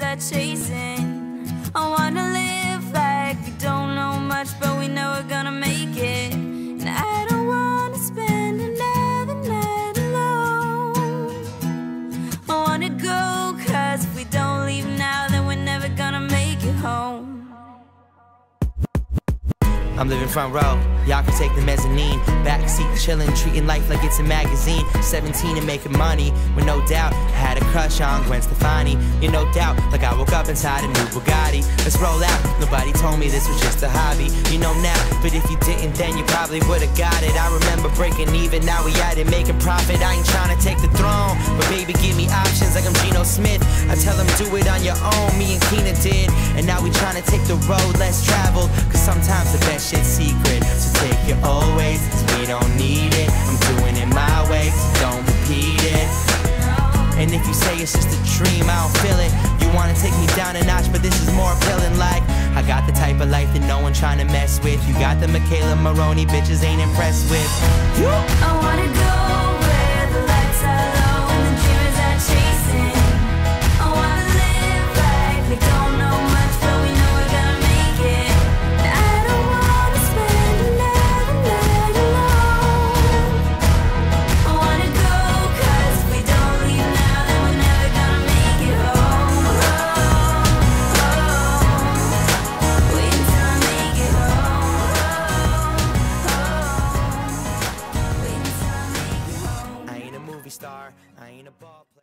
start chasing. I wanna live like we don't know much, but we know we're gonna make it. And I don't wanna spend another night alone. I wanna go, cause if we don't leave now, then we're never gonna make it home. I'm living front row, y'all can take the mezzanine. Backseat chillin', treating life like it's a magazine. 17 and making money, with no doubt. I had a crush on Gwen Stefani, you no doubt. Like I woke up inside a new Bugatti. Let's roll out. Nobody told me this was just a hobby, you know now. But if you didn't, then you probably would've got it. I remember breaking even, now we at it, making profit. I ain't trying to take the throne, but baby, give me options like I'm Geno Smith. I tell them do it on your own, me and Kina did. And now we trying to take the road less traveled, cause sometimes if you say it's just a dream, I don't feel it. You wanna take me down a notch, but this is more appealing. Like, I got the type of life that no one trying to mess with. You got the McKayla Maroney bitches ain't impressed with. You, I wanna go star. I ain't a ball player.